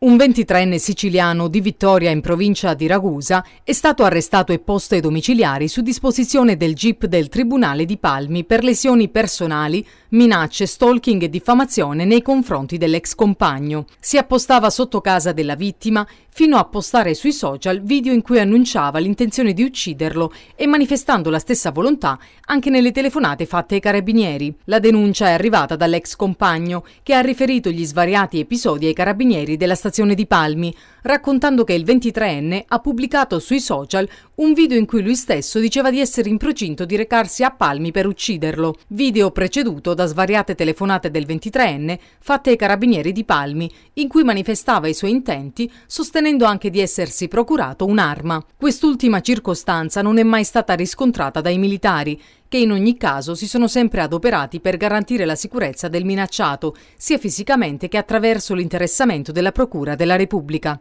Un 23enne siciliano di Vittoria in provincia di Ragusa è stato arrestato e posto ai domiciliari su disposizione del GIP del Tribunale di Palmi per lesioni personali, minacce, stalking e diffamazione nei confronti dell'ex compagno. Si appostava sotto casa della vittima fino a postare sui social video in cui annunciava l'intenzione di ucciderlo e manifestando la stessa volontà anche nelle telefonate fatte ai carabinieri. La denuncia è arrivata dall'ex compagno che ha riferito gli svariati episodi ai carabinieri della stazione stazione di Palmi, raccontando che il 23enne ha pubblicato sui social un video in cui lui stesso diceva di essere in procinto di recarsi a Palmi per ucciderlo, video preceduto da svariate telefonate del 23enne fatte ai carabinieri di Palmi, in cui manifestava i suoi intenti, sostenendo anche di essersi procurato un'arma. Quest'ultima circostanza non è mai stata riscontrata dai militari, che in ogni caso si sono sempre adoperati per garantire la sicurezza del minacciato, sia fisicamente che attraverso l'interessamento della Procura della Repubblica.